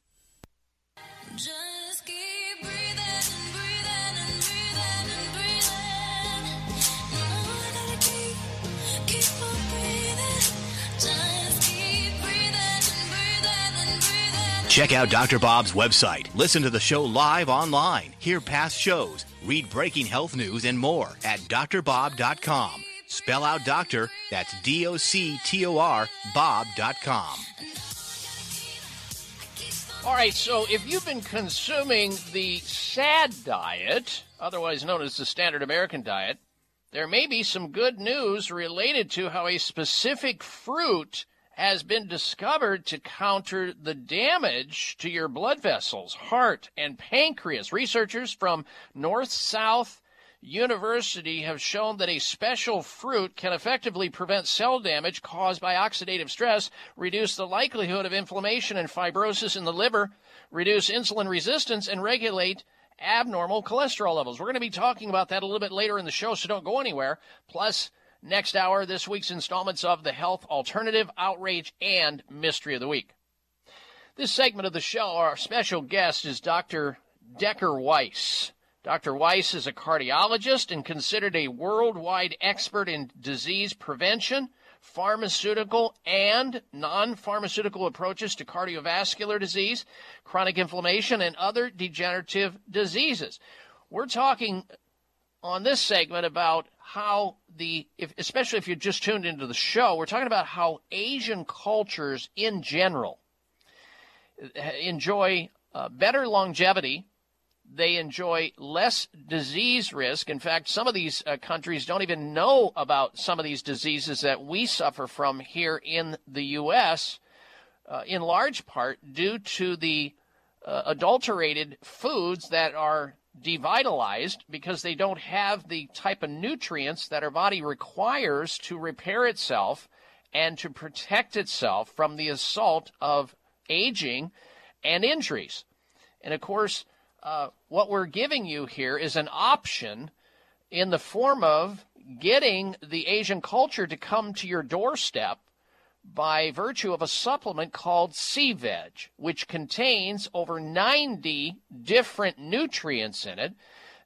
Just keep breathing and breathing and breathing and breathing. You gotta keep, keep on breathing. Just keep breathing and breathing and breathing. Check out Dr. Bob's website. Listen to the show live online. Hear past shows. Read breaking health news and more at drbob.com. Spell out doctor, that's D O C T O R, Bob.com. All right, so if you've been consuming the SAD diet, otherwise known as the standard American diet, there may be some good news related to how a specific fruit has been discovered to counter the damage to your blood vessels, heart, and pancreas. Researchers from North South University have shown that a special fruit can effectively prevent cell damage caused by oxidative stress, reduce the likelihood of inflammation and fibrosis in the liver, reduce insulin resistance, and regulate abnormal cholesterol levels. We're going to be talking about that a little bit later in the show, so don't go anywhere. Plus, next hour, this week's installments of The Health Alternative, Outrage, and Mystery of the Week. This segment of the show, our special guest is Dr. Decker Weiss. Dr. Weiss is a cardiologist and considered a worldwide expert in disease prevention, pharmaceutical and non pharmaceutical approaches to cardiovascular disease, chronic inflammation, and other degenerative diseases. We're talking on this segment about how the, if, especially if you just tuned into the show, we're talking about how Asian cultures in general enjoy uh, better longevity. They enjoy less disease risk. In fact, some of these uh, countries don't even know about some of these diseases that we suffer from here in the U.S., uh, in large part due to the uh, adulterated foods that are devitalized because they don't have the type of nutrients that our body requires to repair itself and to protect itself from the assault of aging and injuries. And of course, uh, what we're giving you here is an option in the form of getting the Asian culture to come to your doorstep by virtue of a supplement called Sea Veg, which contains over 90 different nutrients in it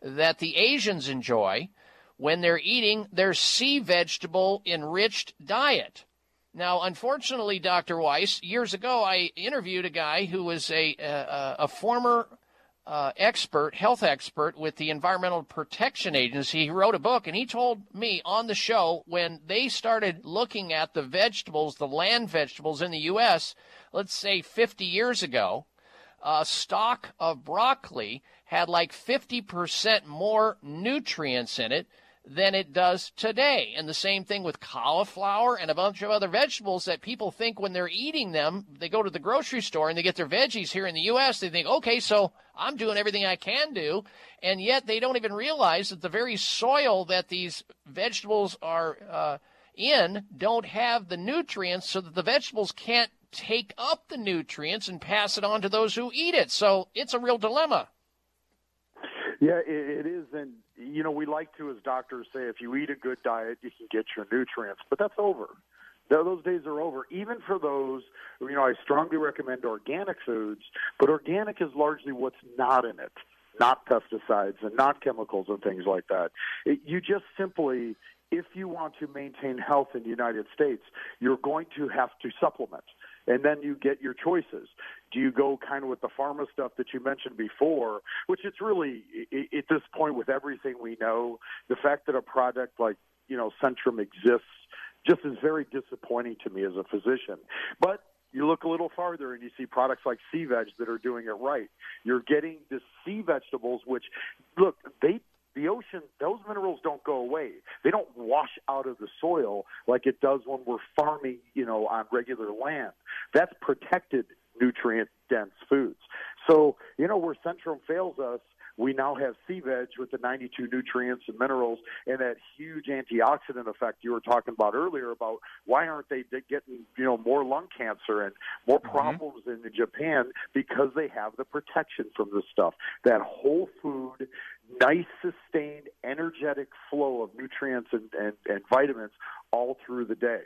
that the Asians enjoy when they're eating their sea vegetable enriched diet. Now, unfortunately, Dr. Weiss, years ago I interviewed a guy who was a, a, a former uh, expert, health expert with the Environmental Protection Agency. He wrote a book and he told me on the show when they started looking at the vegetables, the land vegetables in the U.S., let's say 50 years ago, a stalk of broccoli had like 50% more nutrients in it than it does today. And the same thing with cauliflower and a bunch of other vegetables that people think when they're eating them, they go to the grocery store and they get their veggies here in the U.S. They think, okay, so I'm doing everything I can do. And yet they don't even realize that the very soil that these vegetables are uh, in don't have the nutrients so that the vegetables can't take up the nutrients and pass it on to those who eat it. So it's a real dilemma. Yeah, it, it is, and you know we like to, as doctors, say if you eat a good diet, you can get your nutrients, but that's over. Those days are over. Even for those, you know, I strongly recommend organic foods, but organic is largely what's not in it, not pesticides and not chemicals and things like that. It, you just simply, if you want to maintain health in the United States, you're going to have to supplement and then you get your choices. Do you go kind of with the pharma stuff that you mentioned before, which it's really at this point with everything we know, the fact that a product like you know Centrum exists just is very disappointing to me as a physician. But you look a little farther and you see products like sea veg that are doing it right. You're getting the sea vegetables, which look they the ocean, those minerals don't go away. They don't wash out of the soil like it does when we're farming, you know, on regular land. That's protected nutrient dense foods. So, you know, where Centrum fails us, we now have sea veg with the 92 nutrients and minerals and that huge antioxidant effect you were talking about earlier about why aren't they getting you know more lung cancer and more problems mm-hmm. in Japan because they have the protection from this stuff that whole food nice sustained energetic flow of nutrients and, and, and vitamins all through the day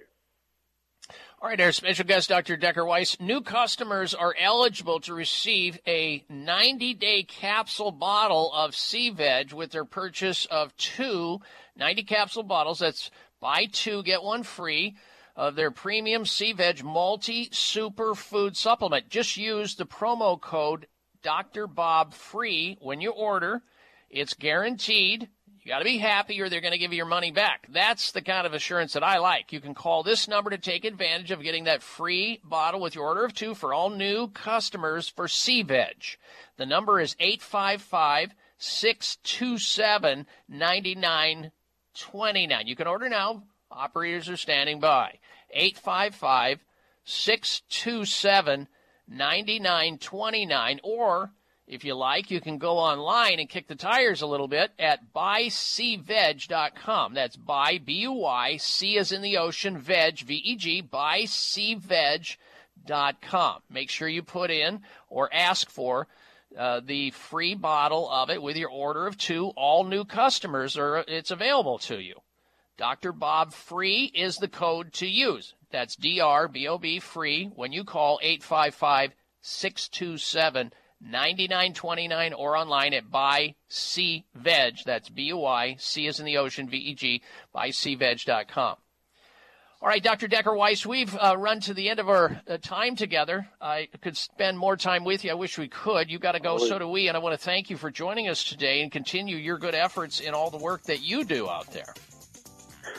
all right, our special guest, Dr. Decker Weiss. New customers are eligible to receive a 90 day capsule bottle of Sea Veg with their purchase of two 90 capsule bottles. That's buy two, get one free of their premium Sea Veg multi superfood supplement. Just use the promo code Dr. Bob Free when you order. It's guaranteed You got to be happy or they're going to give you your money back. That's the kind of assurance that I like. You can call this number to take advantage of getting that free bottle with your order of two for all new customers for Sea Veg. The number is 855 627 9929. You can order now. Operators are standing by. 855 627 9929 or if you like, you can go online and kick the tires a little bit at buyseaveg.com. That's buy, B-U-Y, C as in the ocean, veg, V-E-G, buyseaveg.com. Make sure you put in or ask for uh, the free bottle of it with your order of two. All new customers are, it's available to you. Dr. Bob Free is the code to use. That's D-R-B-O-B free when you call 855 627 9929 or online at buy C Veg. That's B U I C is in the ocean, V E G, buyseaveg.com. All right, Dr. Decker Weiss, we've uh, run to the end of our uh, time together. I could spend more time with you. I wish we could. You got to go, so do we. And I want to thank you for joining us today and continue your good efforts in all the work that you do out there.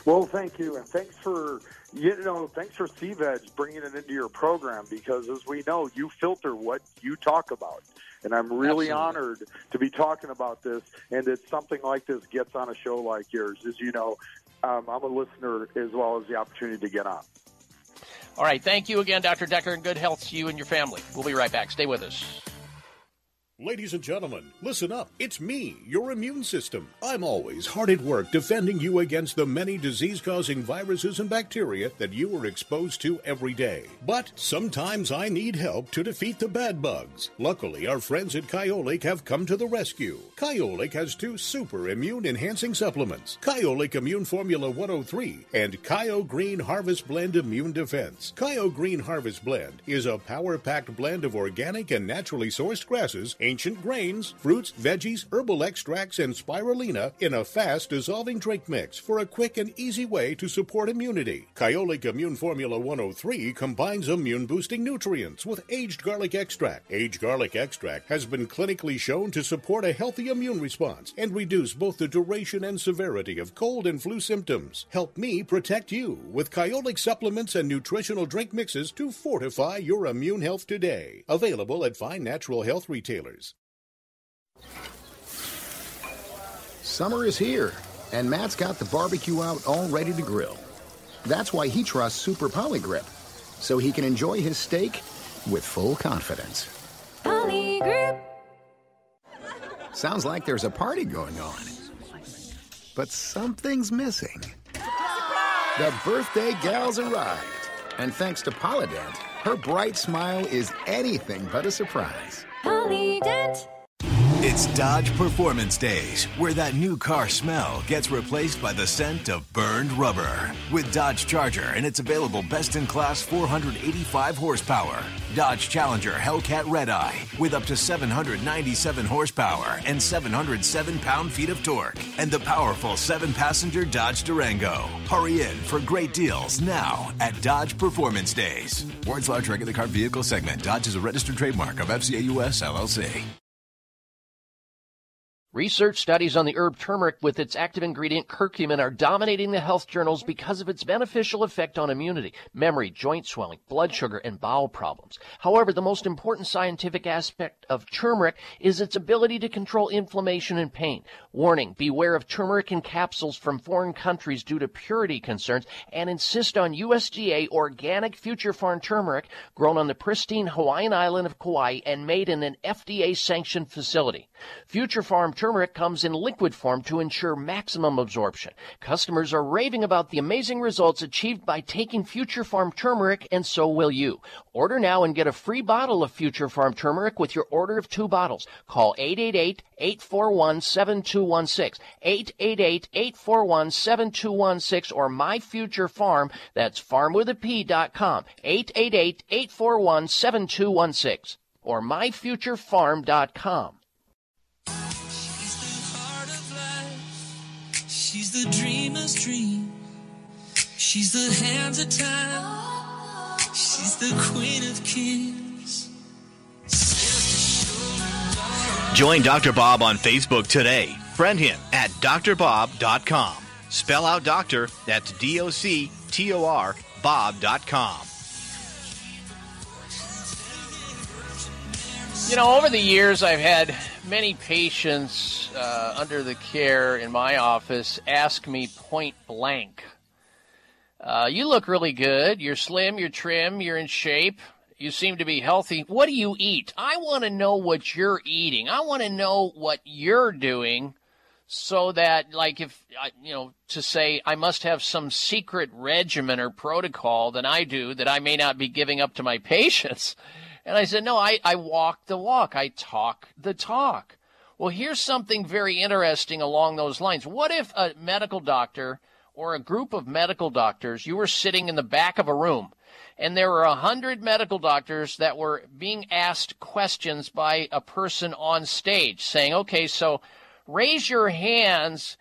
Well, thank you, and thanks for you know thanks for Sea Veg bringing it into your program because as we know, you filter what you talk about, and I'm really Absolutely. honored to be talking about this, and that something like this gets on a show like yours. As you know, um, I'm a listener as well as the opportunity to get on. All right, thank you again, Dr. Decker, and good health to you and your family. We'll be right back. Stay with us. Ladies and gentlemen, listen up. It's me, your immune system. I'm always hard at work defending you against the many disease causing viruses and bacteria that you are exposed to every day. But sometimes I need help to defeat the bad bugs. Luckily, our friends at Kyolic have come to the rescue. Kyolic has two super immune enhancing supplements Kyolic Immune Formula 103 and Kyo Green Harvest Blend Immune Defense. Kyo Green Harvest Blend is a power packed blend of organic and naturally sourced grasses ancient grains, fruits, veggies, herbal extracts, and spirulina in a fast dissolving drink mix for a quick and easy way to support immunity. Kyolic Immune Formula 103 combines immune boosting nutrients with aged garlic extract. Aged garlic extract has been clinically shown to support a healthy immune response and reduce both the duration and severity of cold and flu symptoms. Help me protect you with Kyolic supplements and nutritional drink mixes to fortify your immune health today. Available at fine natural health retailers. Summer is here, and Matt's got the barbecue out all ready to grill. That's why he trusts Super Poligrip, so he can enjoy his steak with full confidence. Poligrip. Sounds like there's a party going on. But something's missing. The birthday gal's arrived, and thanks to Polident, her bright smile is anything but a surprise. Polident. It's Dodge Performance Days, where that new car smell gets replaced by the scent of burned rubber. With Dodge Charger and its available best in class 485 horsepower. Dodge Challenger Hellcat Red Eye with up to 797 horsepower and 707 pound feet of torque. And the powerful seven passenger Dodge Durango. Hurry in for great deals now at Dodge Performance Days. Words large regular car vehicle segment. Dodge is a registered trademark of FCA US LLC. Research studies on the herb turmeric with its active ingredient curcumin are dominating the health journals because of its beneficial effect on immunity, memory, joint swelling, blood sugar, and bowel problems. However, the most important scientific aspect of turmeric is its ability to control inflammation and pain. Warning, beware of turmeric in capsules from foreign countries due to purity concerns and insist on USDA organic Future Pharm turmeric grown on the pristine Hawaiian island of Kauai and made in an FDA sanctioned facility. Future Pharm turmeric comes in liquid form to ensure maximum absorption. Customers are raving about the amazing results achieved by taking Future Pharm turmeric, and so will you. Order now and get a free bottle of Future Pharm turmeric with your order of two bottles. Call 888-841-7216, 888-841-7216, or My Future Pharm, that's pharm with a P dot com, 888-841-7216, or myfuturepharm.com. She's the dreamer's dream. She's the hands of time. She's the queen of kings. Join Dr. Bob on Facebook today. Friend him at drbob.com. Spell out doctor, that's D O C T O R, Bob.com. You know, over the years, I've had many patients uh, under the care in my office ask me point blank, uh, You look really good. You're slim, you're trim, you're in shape. You seem to be healthy. What do you eat? I want to know what you're eating. I want to know what you're doing so that, like, if, you know, to say I must have some secret regimen or protocol that I do that I may not be giving up to my patients. And I said, no, I, I walk the walk. I talk the talk. Well, here's something very interesting along those lines. What if a medical doctor or a group of medical doctors, you were sitting in the back of a room and there were a hundred medical doctors that were being asked questions by a person on stage saying, okay, so raise your hands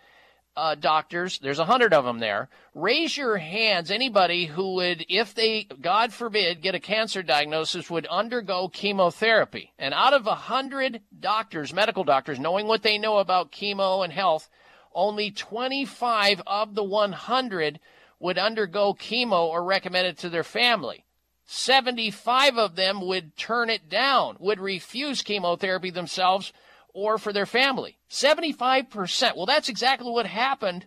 uh, doctors, there's a hundred of them there. Raise your hands. Anybody who would, if they, God forbid, get a cancer diagnosis, would undergo chemotherapy. And out of a hundred doctors, medical doctors, knowing what they know about chemo and health, only 25 of the 100 would undergo chemo or recommend it to their family. 75 of them would turn it down, would refuse chemotherapy themselves or for their family. 75%. Well, that's exactly what happened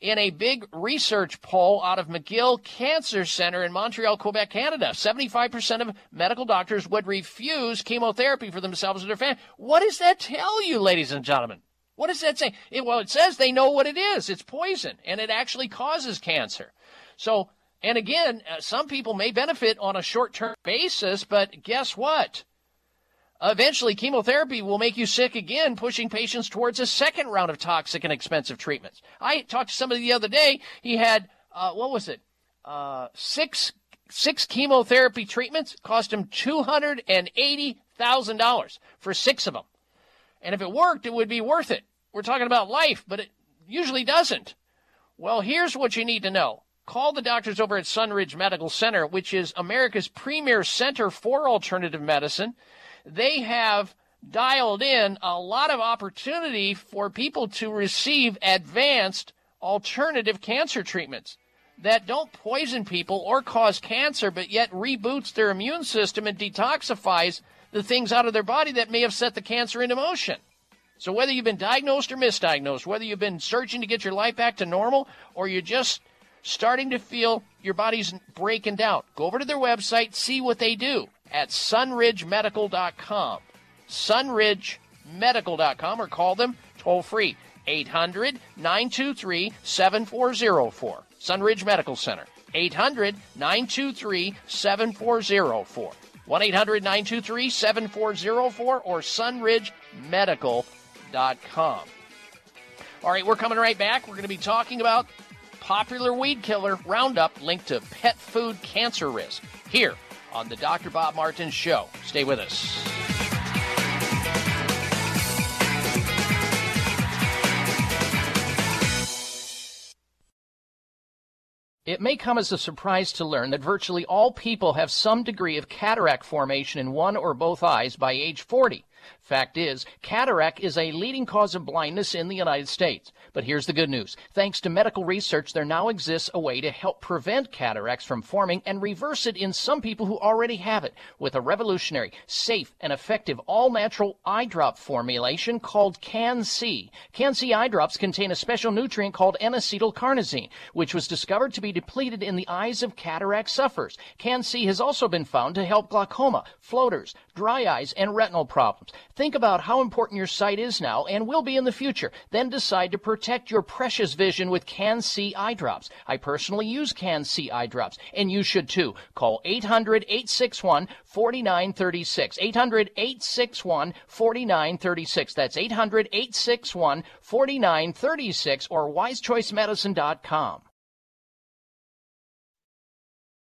in a big research poll out of McGill Cancer Center in Montreal, Quebec, Canada. 75% of medical doctors would refuse chemotherapy for themselves or their family. What does that tell you, ladies and gentlemen? What does that say? It, well, it says they know what it is. It's poison, and it actually causes cancer. So, and again, uh, some people may benefit on a short-term basis, but guess what? Eventually, chemotherapy will make you sick again, pushing patients towards a second round of toxic and expensive treatments. I talked to somebody the other day. He had, uh, what was it? Uh, six, six chemotherapy treatments cost him $280,000 for six of them. And if it worked, it would be worth it. We're talking about life, but it usually doesn't. Well, here's what you need to know. Call the doctors over at Sunridge Medical Center, which is America's premier center for alternative medicine. They have dialed in a lot of opportunity for people to receive advanced alternative cancer treatments that don't poison people or cause cancer, but yet reboots their immune system and detoxifies the things out of their body that may have set the cancer into motion. So whether you've been diagnosed or misdiagnosed, whether you've been searching to get your life back to normal, or you're just starting to feel your body's breaking down, go over to their website, see what they do at sunridgemedical.com. Sunridgemedical.com or call them toll free 800 923 7404. Sunridge Medical Center 800 923 7404. 1 800 923 7404 or sunridgemedical.com. All right, we're coming right back. We're going to be talking about popular weed killer Roundup linked to pet food cancer risk here on the Dr. Bob Martin Show. Stay with us. It may come as a surprise to learn that virtually all people have some degree of cataract formation in one or both eyes by age 40. Fact is, cataract is a leading cause of blindness in the United States. But here's the good news. Thanks to medical research, there now exists a way to help prevent cataracts from forming and reverse it in some people who already have it with a revolutionary, safe, and effective all-natural eye drop formulation called CAN-C. CAN-C eye drops contain a special nutrient called N-acetylcarnosine, which was discovered to be depleted in the eyes of cataract sufferers. CAN-C has also been found to help glaucoma, floaters, dry eyes, and retinal problems. Think about how important your sight is now and will be in the future. Then decide to protect your precious vision with CAN-C eye drops. I personally use CAN-C eye drops, and you should too. Call 800-861-4936. 800-861-4936. That's 800-861-4936 or wisechoicemedicine.com.